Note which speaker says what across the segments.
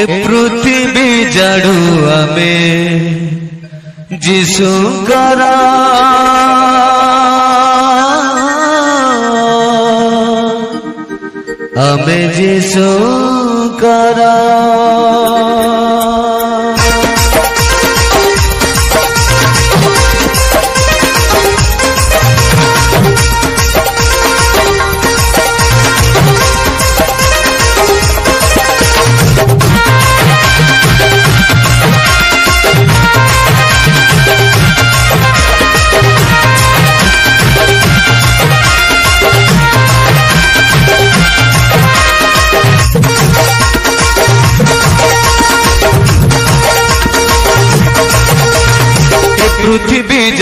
Speaker 1: এ পৃথিবী জড়ুয়া মে যিশু করা আমি যিশু করা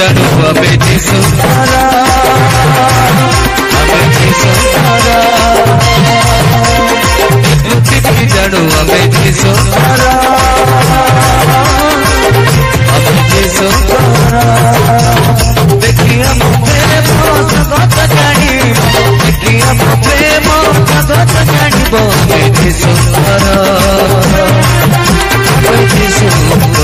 Speaker 1: Jaruba Beti Sundara Beti Sundara Mutiti Jaruba Beti Sundara Beti Sundara Dekhiya mo premo sagot jani Dekhiya mo premo sagot jani Bo Beti Sundara Beti Sundara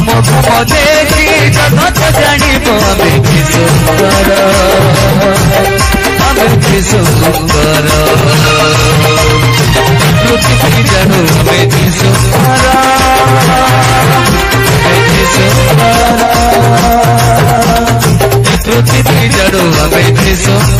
Speaker 1: ଆମକୁ ଦେଖି ଜଗତ ଜାଣିବ ଆମେ କି ସୁନ୍ଦର ଆମେ କି ସୁନ୍ଦର ପୃଥିବୀ ଜାଣୁ ଆମେ କି ସୁନ୍ଦର କି ସୁନ୍ଦର ପୃଥିବୀ ଜାଣୁ ଆମେ କି ସୁନ୍ଦର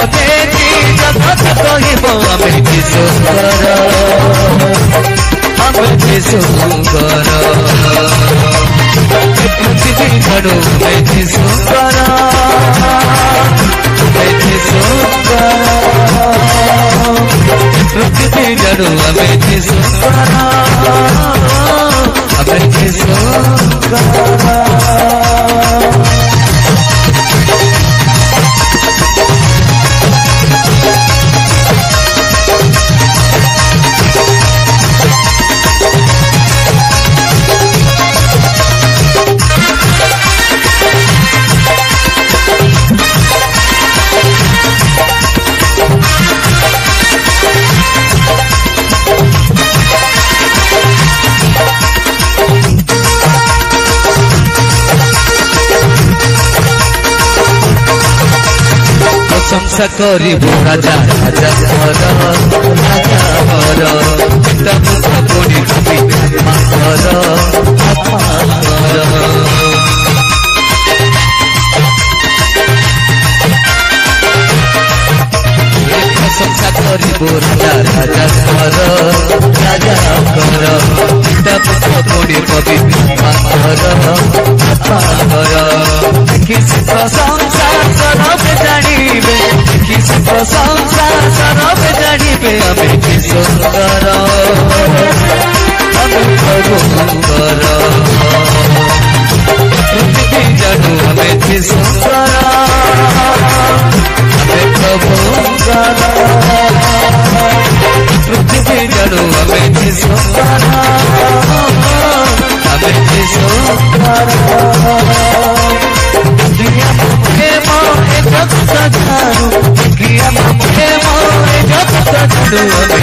Speaker 1: অনেকি জগৎ কহিব আমি যিশুঙ্কর আমি যিশুঙ্কর পৃথিবী ধরু আমি যিশুঙ্কর আমি যিশুঙ্কর পৃথিবী ধরু আমি যিশুঙ্কর আমি যিশুঙ্কর আশা করিব রাজা রাজা হর রাজা হর তম সকরি মাহর విడిచి సుందరా సుందరా జడు మెచ్చి సుందరా ప్రభుందరా పృథ్వీ 何